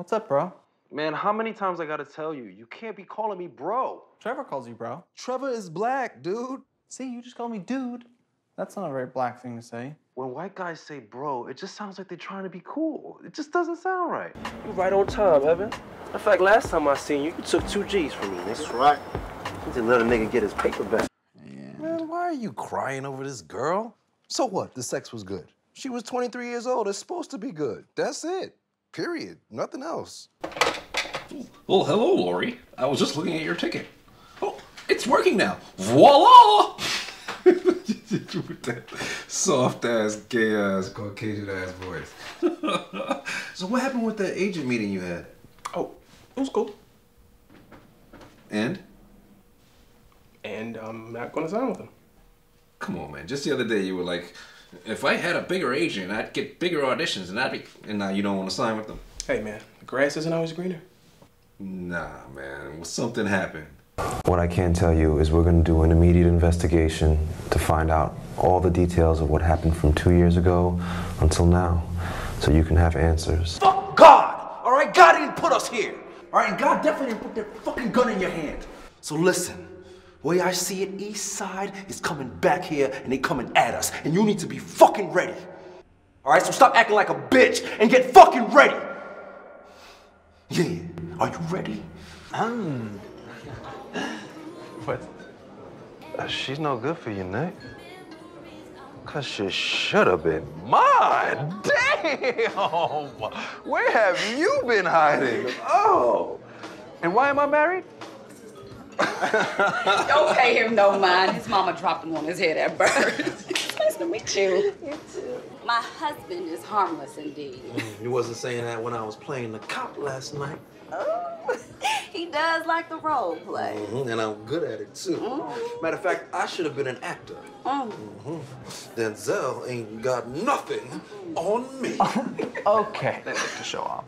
What's up, bro? Man, how many times I gotta tell you? You can't be calling me bro. Trevor calls you bro. Trevor is black, dude. See, you just call me dude. That's not a very black thing to say. When white guys say bro, it just sounds like they're trying to be cool. It just doesn't sound right. You're right on time, Evan. In fact, last time I seen you, you took two G's from me, nigga. That's right. You just let a nigga get his paper back. Man, why are you crying over this girl? So what? The sex was good. She was 23 years old. It's supposed to be good. That's it. Period. Nothing else. Well, hello, Lori. I was just looking at your ticket. Oh, it's working now. Voila! With that soft ass, gay ass, Caucasian ass voice. so, what happened with the agent meeting you had? Oh, it was cool. And? And I'm not gonna sign with him. Come on, man. Just the other day, you were like, if I had a bigger agent, I'd get bigger auditions, and I'd be. And now you don't want to sign with them. Hey, man, the grass isn't always greener. Nah, man. Well, something happened. What I can tell you is we're going to do an immediate investigation to find out all the details of what happened from two years ago until now, so you can have answers. Fuck God! All right, God didn't put us here. All right, and God definitely didn't put that fucking gun in your hand. So listen, way I see it, East Side is coming back here and they coming at us, and you need to be fucking ready. All right, so stop acting like a bitch and get fucking ready. Yeah, are you ready? But uh, she's no good for you, Nick. Cause she should have been mine. Damn! Where have you been hiding? Oh. And why am I married? Don't pay him no mind. His mama dropped him on his head at birth. nice to meet you. You too. My husband is harmless indeed. You wasn't saying that when I was playing the cop last night. Oh, he does like the role play. Mm -hmm, And I'm good at it too. Matter of fact, I should have been an actor. Mm. Mhm. Denzel ain't got nothing on me. Okay. They like to show off.